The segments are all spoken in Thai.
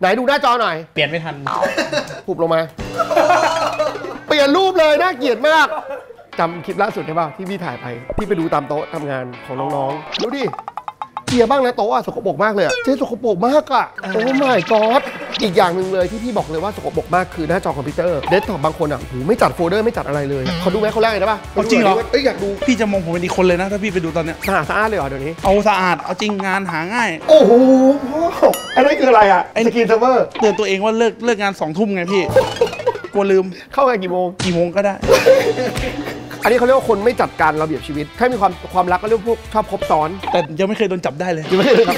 ไหนดูหน้าจอหน่อย เปลี่ยนไม่ทันหุบลงมา เปลี่ยนรูปเลยน่าเกลียดมากจำคลิปล่าสุดได้ป่ะที่พี่ถ่ายไป ที่ไปดูตามโต๊ะทำงานของน้องๆดูดิเคลียร์บ้างนะโต๊ะอะสกปรกมากเลยอะเจ๊สกปรกมากอะโอ้ my god อีกอย่างหนึ่งเลยที่พี่บอกเลยว่าสกปรกมากคือหน้าจอคอมพิวเตอร์เดสก์ท็อปบางคนอะโหไม่จัดโฟลเดอร์ไม่จัดอะไรเลยเขาดูไหมเขาแรกเลยได้ป่ะเอาจริงเหรอ เอ้ยอยากดูพี่จะมองผมเป็นอีกคนเลยนะ ถ้าพี่ไปดูตอนเนี้ยสะอาดสะอ้านเลยเหรอเดี๋ยวนี้ เอาสะอาด เอาจริงงานหาง่าย โอ้โหพ่ออันนั้นคืออะไรอะไอ้ screen saver เตือนตัวเองว่าเลิกเลิกงานสองทุ่มไงพี่ กลัวลืมเข้างานกี่โมง กี่โมงก็ได้ อันนี้เขาเรียกว่าคนไม่จัดการระเบียบชีวิตถ้ามีความความรักก็เรียกว่าพวกชอบคบซ้อน แต่ยังไม่เคยโดนจับได้เลย ยังไม่ได้ครับ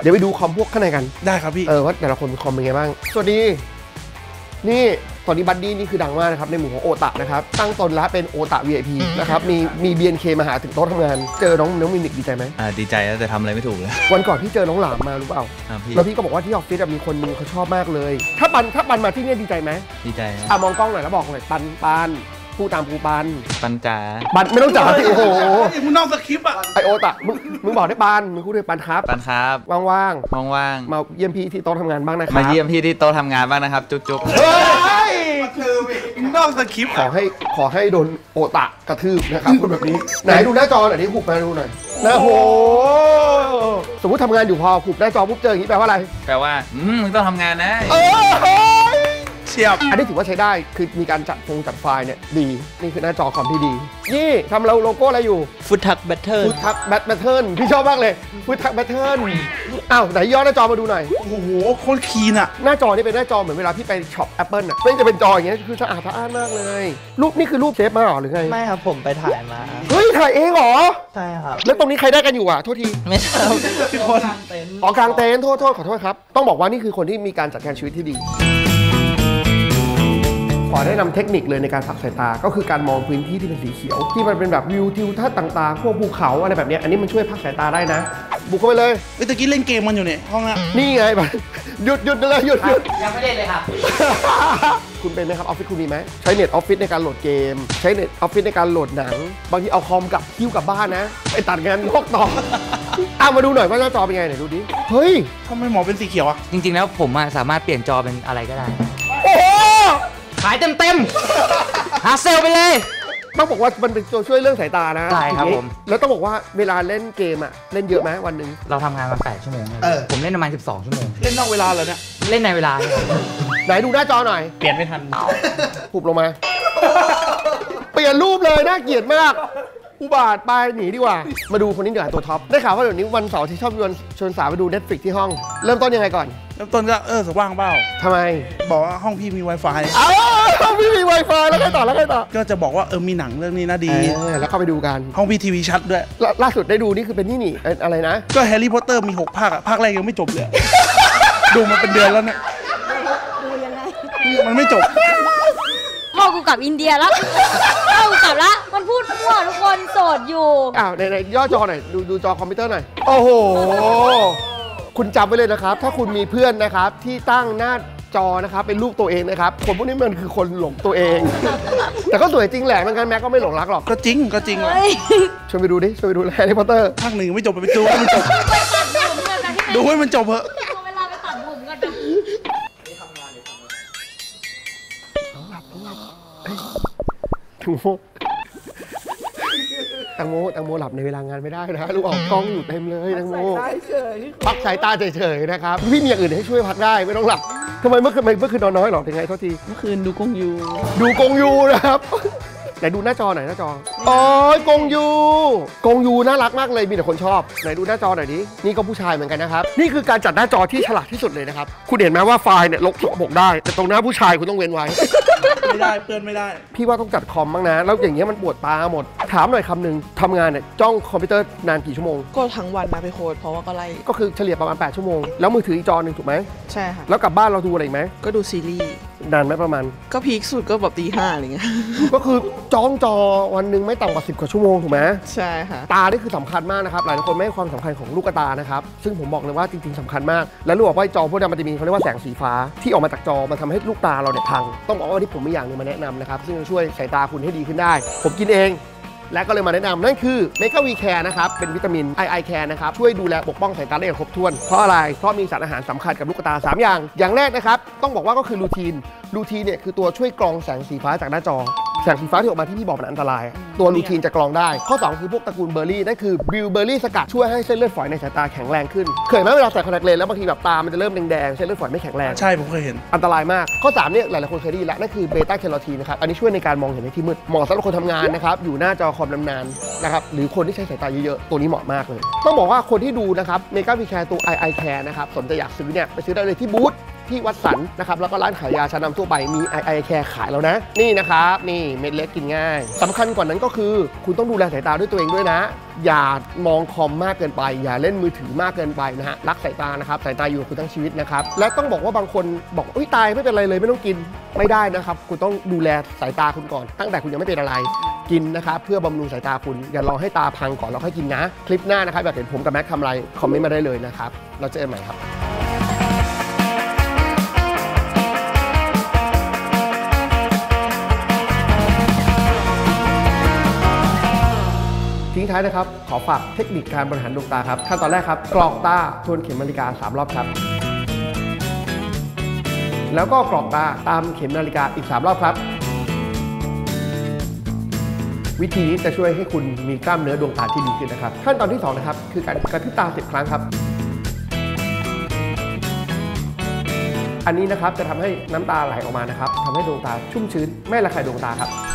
เดี๋ยวไปดูคอมพวกข้างในกัน ได้ครับพี่ เออว่าแต่ละคนมีคอมเป็นไงบ้าง สวัสดี นี่ตอนนี้บัดดี้นี่คือดังมากนะครับ ในหมู่ของโอตะนะครับ ตั้งตนละเป็นโอตะ VIP นะครับ มีมี BNK มาหาถึงโต๊ะทำงาน เจอน้องน้องมินิกดีใจไหมอ่าดีใจแล้วแต่ทำอะไรไม่ถูกเลยวันก่อนพี่เจอน้องหลามมารู้เปล่าอ่าพี่แล้วพี่ก็บอกว่าที่ออฟฟิศอะมีคนนึงเขาชอบมากเลย ถ้าปันถ้าปันมาที่เนี่ยดีใจไหมดีใจนะอะมองกล้องหน่อยแล้วบอกหน่อยปันปัน พูดตามกูปันปัญจาปันไม่ต้องจ่าสิโอ้โหมึงนอกสคริปต์อะไอโอตะมึงมึงบอกได้ปานมึงพูดด้วยปานครับปันครับว่างว่างๆมาเยี่ยมพี่ที่โต๊ะทำงานบ้างนะคๆรับมาเยี่ยมพี่ที่โต๊ะทำงานบ้างนะครับ จุ๊บจุ๊บเฮ้ยมึงนอกสคริปต์ขอให้ขอให้โดนโอตะกระทืบนะครับพูดแบบนี้ ไหนดูหน้าจอหน่อยดิหุบมาดูหน่อยนะโห สมมติทำงานอยู่พอหุบหน้าจอปุ๊บเจออย่างนี้แปลว่าอะไร แปลว่า อืมมึงต้องทำงานนะเออเฮ้ยเฉียบ อันนี้ถือว่าใช้ได้คือมีการจัดฟงจัดไฟล์เนี่ยดี นี่คือหน้าจอคอมที่ดี นี่ทำเราโลโก้อะไรอยู่ Food Truck Battle Food Truck แบท Battle พี่ชอบมากเลย Food Truck Battle อ้าวไหนย้อนหน้าจอมาดูหน่อย โอ้โหโคตร clean อะหน้าจอนี่เป็นหน้าจอเหมือนเวลาพี่ไปช็อป Apple อะเป็นจะเป็นจออย่างเงี้ยคือสะอาดสะอ้านมากเลย รูปนี่คือรูปเซฟมาเหรอหรือไงไม่ครับผมไปถ่ายมาเฮ้ยถ่ายเองเหรอใช่ครับแล้วตรงนี้ใครได้กันอยู่อะโทษทีไม่ครับทุกคนออกกลางเต็นท์โทษโทษขอโทษครับ ต้องบอกว่านี่คือคนที่มีการจัดการชีวิตที่ดี ขอแนะนำเทคนิคเลยในการพักสายตา ก็คือการมองพื้นที่ที่เป็นสีเขียว ที่มันเป็นแบบวิวทิวทัศน์ต่างๆ พวกภูเขาอะไรแบบเนี้ยอันนี้มันช่วยพักสายตาได้นะ บุกเข้าไปเลยเฮ้ยตะกี้เล่นเกมมันอยู่เนี่ยห้องอะนี่ไงบัดหยุดหยุดเลยหยุดหยุดยังไม่ได้เลยครับคุณเป็นไหมครับออฟฟิศคุณมีไหมใช้เน็ตออฟฟิศในการโหลดเกม ใช้เน็ตออฟฟิศในการโหลดหนัง บางทีเอาคอมกลับหิ้วกลับบ้านนะไปตัดงานนอกต่อเอามาดูหน่อยว่าหน้าจอเป็นไงไหนดูดิเฮ้ยทำไมจอเป็นสีเขียวอะจริงๆแล้วผมอะสามารถเปลี่ยนจอเป็นอะไรก็ได้โอ้โห ขายเต็มๆหาเซลล์ไปเลย ต้องบอกว่ามันเป็นตัวช่วยเรื่องสายตานะใช่ครับทีนี้ผม แล้วต้องบอกว่าเวลาเล่นเกมอะเล่นเยอะไหมวันหนึ่งเราทำงานมา8ชั่วโมงเลยเออ ผมเล่นประมาณ 12 ชั่วโมง เล่นนอกเวลาเหรอเนี่ย เล่นในเวลาเนี่ยไหนดูหน้าจอหน่อยเปลี่ยนไม่ทันหุบลงมา เปลี่ยนรูปเลยน่าเกลียดมาก อุบาทว์ไปหนีดีกว่า มาดูคนนี้ดีกว่าตัวท็อป ได้ข่าวว่าเดี๋ยวนี้วันเสาร์ที่ชอบชวนชวนสาวไปดู Netflix ที่ห้อง เริ่มต้นยังไงก่อน เริ่มต้นก็เออสว่างเปล่าทำไม บอกว่าห้องพี่มี Wi-Fi อ้าวพี่มี Wi-Fi แล้วไงต่อแล้วไงต่อก็จะบอกว่าเออมีหนังเรื่องนี้นะดี เออแล้วเข้าไปดูกัน ห้องพี่ทีวีชัดด้วย ล่าล่าสุดได้ดูนี่คือเป็นนี่นี่เอ่ออะไรนะ ก็แฮร์รี่พอตเตอร์มี 6 ภาคอะภาคแรกยังไม่จบเลย ดูมาเป็นเดือนแล้วเนี่ย ดูยังไง มันไม่จบพ่อ กูกลับอินเดียแล้วพ่อกูกลับแล้วมันพูดมั่วทุกคนโสดอยู่อ้าวไหนๆย่อจอหน่อยดูดูจอคอมพิวเตอร์หน่อยโอ้โห คุณจำไว้เลยนะครับ ถ้าคุณมีเพื่อนนะครับที่ตั้งหน้าจอนะครับเป็นรูปตัวเองนะครับคนพวกนี้มันคือคนหลงตัวเอง แต่ก็สวยจริงแหละไมันกันแม็กก็ไม่หลงรักหรอกก็จริงก็จริงว่ะเฮ้ยชวนไปดูดิชวนไปดูแฮร์รี่พอตเตอร์ภาคหนึ่งยังไม่จบไปดูให้มันจบไปตัดผมกันนะที่ดูให้มันจบเถอะเวลาไปตัดผมกันนะ ตังโมตังโมตังโมหลับในเวลางานไม่ได้นะลูกออกกล้องอยู่เต็มเลยตังโมพักสายตาเฉยๆนะครับ พี่มีอย่างอื่นให้ช่วยพักได้ไม่ต้องหลับทำไมเมื่อคืนเมื่อคืนนอนน้อยหรอถึงไงโทษที เมื่อคืนดูกงยู ดูกงยูนะครับ ไหนดูหน้าจอหน่อยหน้าจอโอ้ยกงยูกงยูน่ารักมากเลยมีแต่คนชอบไหนดูหน้าจอหน่อยดินี่ก็ผู้ชายเหมือนกันนะครับนี่คือการจัดหน้าจอที่ฉลาดที่สุดเลยนะครับคุณเห็นไหมว่าไฟล์เนี่ยลบสกปรกได้ แต่ตรงหน้าผู้ชายคุณต้องเว้นไว้ ไม่ได้เปื้อนไม่ได้ พี่ว่าต้องจัดคอมบ้างนะ แล้วอย่างเงี้ยมันปวดตาหมด ถามหน่อยคำหนึ่งทำงานเนี่ยจ้องคอมพิวเตอร์นานกี่ชั่วโมง ก็ทั้งวันนะไปโค้ดเพราะว่าก็ไล่ก็คือเฉลี่ยประมาณ 8 ชั่วโมง แล้วมือถืออีกจอหนึ่งถูกไหมใช่ค่ะแล้วกลับบ้านเราดูอะไรอีกไหมก็ดูซีรีส์ นานไหมประมาณ ก็พีคสุดก็แบบตีห้าอะไรเงี้ย ก็คือจ้องจอวันหนึ่งไม่ต่ำกว่า 10 กว่าชั่วโมงถูกไหมใช่ค่ะ ตานี่คือสำคัญมากนะครับ หลายคนไม่ให้ความสำคัญของลูกตานะครับ ซึ่งผมบอกเลยว่าจริงๆสำคัญมาก แล้วรู้บอกว่าไอ้จอพวกนี้มันจะมีเขาเรียกว่าแสงสีฟ้าที่ออกมาจากจอมันทำให้ลูกตาเราเนี่ยพัง ต้องบอกว่าที่ผมมีอย่างหนึงมาแนะนำนะครับ ซึ่งจะช่วยสายตาคุณให้ดีขึ้นได้ ผมกินเอง และก็เลยมาแนะนำนั่นคือ MEGA We Care นะครับเป็นวิตามิน II Care นะครับช่วยดูแลปกป้องสายตาได้อย่างครบถ้วน เพราะอะไร เพราะมีสารอาหารสำคัญกับลูกตา 3 อย่าง อย่างแรกนะครับต้องบอกว่าก็คือลูทีนลูทีนเนี่ยคือตัวช่วยกรองแสงสีฟ้าจากหน้าจอ งสีฟ้าที่ออกมาที่พี่บอกมันอันตราย ตัวลูทีนจะกรองได้ ข้อ 2 คือพวกตระกูลเบอร์รี่นั่นคือบิลเบอร์รี่สกัดช่วยให้เส้นเลือดฝอยในสายตาแข็งแรงขึ้น เคยไหมเวลาใส่คอนแทคเลนส์แล้วบางทีแบบตา มันจะเริ่มแดงๆเส้นเลือดฝอยไม่แข็งแรง ใช่ผมเคยเห็น อันตรายมาก ข้อ3เนี่ยหลายๆคนเคยได้ยินแล้วนั่นคือเบต้าแคโรทีนนะครับ อันนี้ช่วยในการมองเห็นในที่มืด เหมาะสำหรับคนทำงานนะครับ อยู่หน้าจอคอมนานๆนะครับ หรือคนที่ใช้สายตาเยอะๆ ตัวนี้เหมาะมากเลย ต้องบอกว่าคนที่ดูนะครับ MEGA We Care ตัว II Care นะครับสนใจอยากซื้อเนี่ยไปซื้อได้เลยที่บูธ ที่วัดสันนะครับ แล้วก็ร้านขายยาชั้นนำทั่วไปมี II Care ขายแล้วนะ นี่นะครับ นี่เม็ดเล็กกินง่ายสำคัญกว่านั้นก็คือ คุณต้องดูแลสายตาด้วยตัวเองด้วยนะ อย่ามองคอมมากเกินไป อย่าเล่นมือถือมากเกินไปนะฮะรักสายตานะครับสายตาอยู่กับคุณทั้งชีวิตนะครับและต้องบอกว่าบางคนบอกอุ้ยตายไม่เป็นไรเลยไม่ต้องกินไม่ได้นะครับ คุณต้องดูแลสายตาคุณก่อน ตั้งแต่คุณยังไม่เป็นอะไรกินนะครับเพื่อบำรุงสายตาคุณ อย่ารอให้ตาพังก่อนแล้วค่อยกินนะ คลิปหน้านะครับอยากเห็นผมกับแม็กทำอะไร คอมเมนต์มาได้เลยนะครับ เราเจอกันใหม่ครับ งท้ายนะครับ ขอฝากเทคนิคการบริหารดวงตาครับขั้นตอนแรกครับกรอกตาทวนเข็มนาฬิกา 3 รอบครับ แล้วก็กรอกตาตามเข็มนาฬิกาอีก 3 รอบครับ วิธีนี้จะช่วยให้คุณมีกล้ามเนื้อดวงตาที่ดีขึ้นนะครับ ขั้นตอนที่ 2 นะครับ คือการกระพริบตา10ครั้งครับ อันนี้นะครับจะทำให้น้ำตาไหลออกมานะครับทำให้ดวงตาชุ่มชื้นไม่ระคายดวงตาครับ